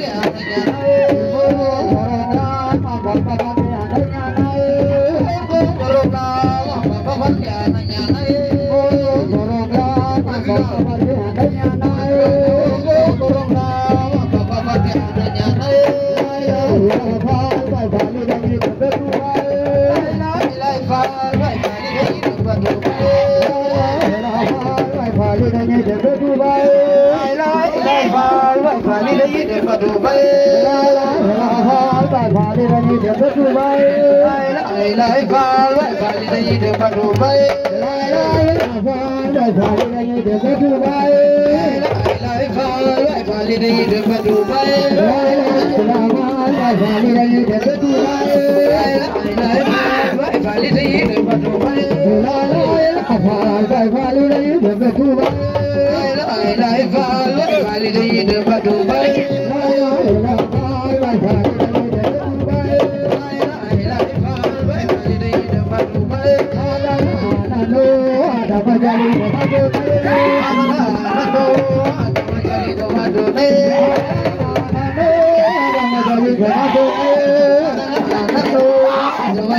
Yeah. Dubai. Gracias.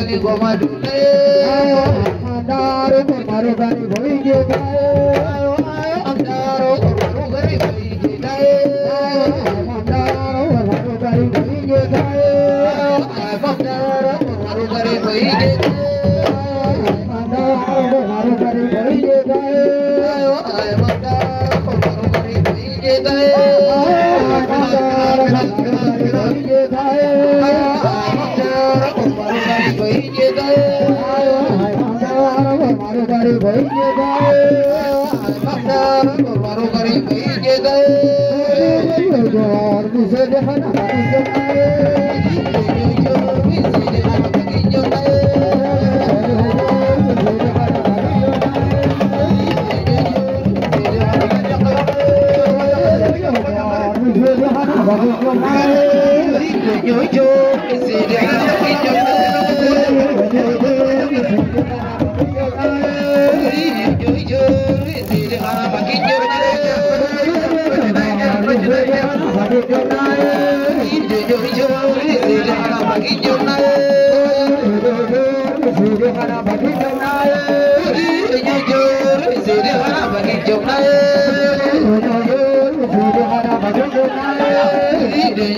تو گاڏي تو گهرو تو گهر llorar, dice lejana.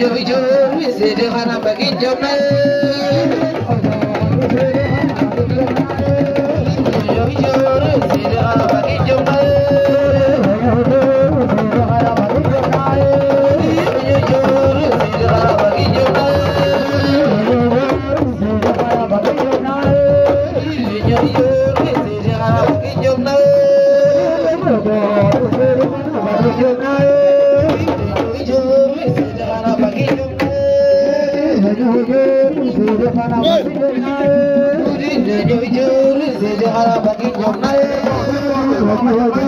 joomi joomi seede xanaa mbagin jomme جي ڏاڙا باقي جون نه ڪو